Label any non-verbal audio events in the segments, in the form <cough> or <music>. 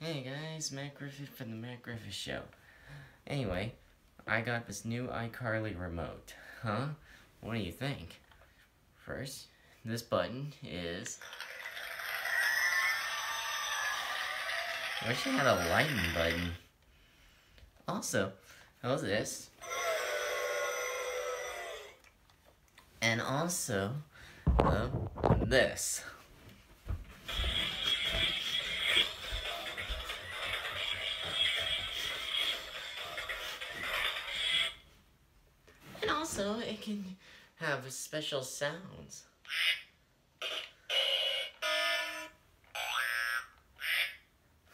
Hey guys, Matt Griffith from the Matt Griffith Show. Anyway, I got this new iCarly remote. Huh? What do you think? First, this button is... I wish I had a lightning button. Also, how's this? And also, uh, this. Can have special sounds.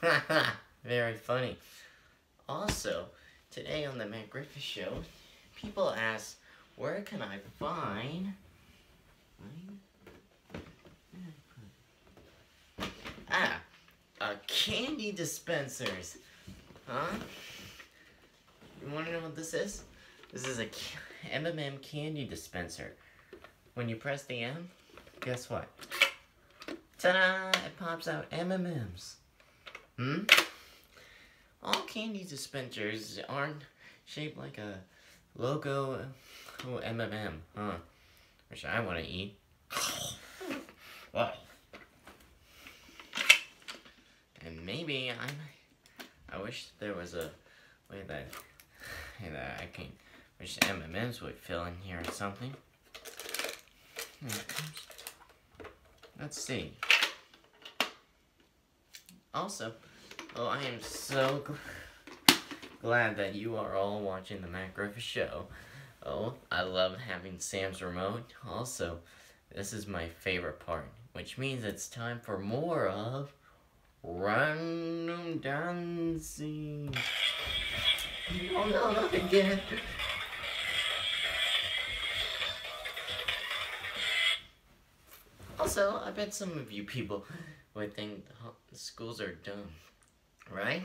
<laughs> Very funny. Also, today on the Matt Griffith Show, people ask, where can I find... Ah, uh, candy dispensers. Huh? You wanna know what this is? This is a M&M candy dispenser. When you press the M, guess what? Ta-da! It pops out M&M's. Hmm? All candy dispensers aren't shaped like a logo oh, M&M, huh? Which I want to eat. <laughs> Wow. And maybe I I wish there was a way that, that I can wish M&M's would fill in here or something. Hmm, Let's see. Also, oh, I am so gl glad that you are all watching the Matt Griffith Show. Oh, I love having Sam's remote. Also, this is my favorite part, which means it's time for more of random dancing. Oh no, not again. Also, I bet some of you people would think the schools are dumb, right?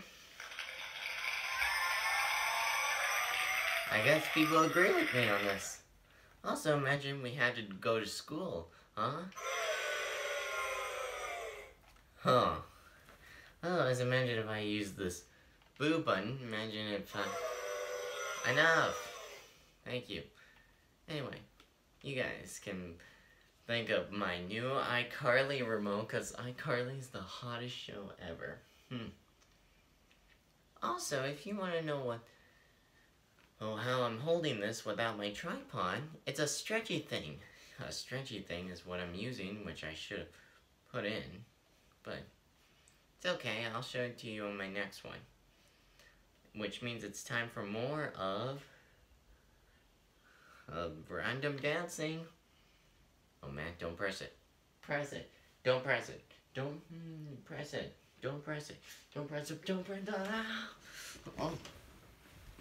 I guess people agree with me on this. Also, imagine we had to go to school, huh? Huh. Oh, as imagine if I use this boo button. Imagine if I... Enough! Thank you. Anyway, you guys can think of my new iCarly remote, because iCarly is the hottest show ever. Hmm. Also, if you want to know what, oh, how I'm holding this without my tripod, it's a stretchy thing. A stretchy thing is what I'm using, which I should have put in, but it's okay, I'll show it to you on my next one. Which means it's time for more of, of random dancing. Oh man, don't press it. Press it. Don't press it. Don't mm, press it. Don't press it. Don't press it. Don't press it. Oh.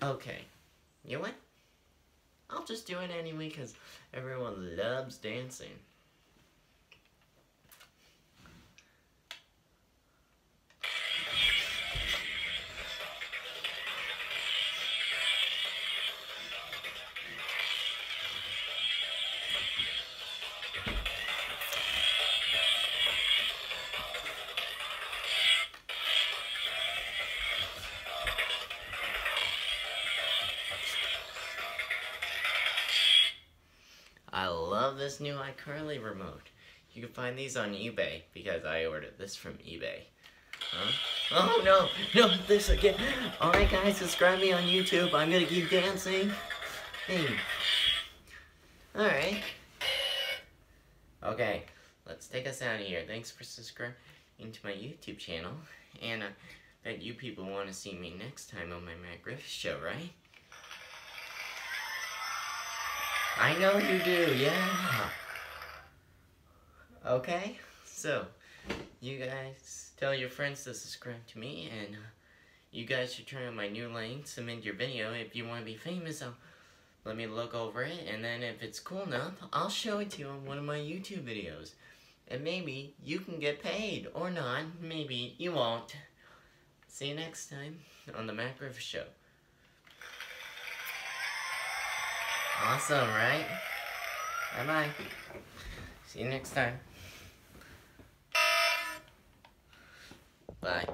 Okay. You know what? I'll just do it anyway because everyone loves dancing. This new iCarly remote. You can find these on eBay because I ordered this from eBay. Huh? Oh no, no, this again. Alright guys, subscribe me on YouTube. I'm gonna keep dancing. Hey. Alright. Okay, let's take us out of here. Thanks for subscribing to my YouTube channel. And uh, bet you people want to see me next time on my Matt Griffith show, right? I know you do, yeah. Okay, so, you guys tell your friends to subscribe to me, and uh, you guys should turn on my new link, submit your video. If you want to be famous, I'll, let me look over it, and then if it's cool enough, I'll show it to you on one of my YouTube videos. And maybe you can get paid, or not, maybe you won't. See you next time on The Matt Griffith Show. Awesome, right? Bye-bye. See you next time. Bye.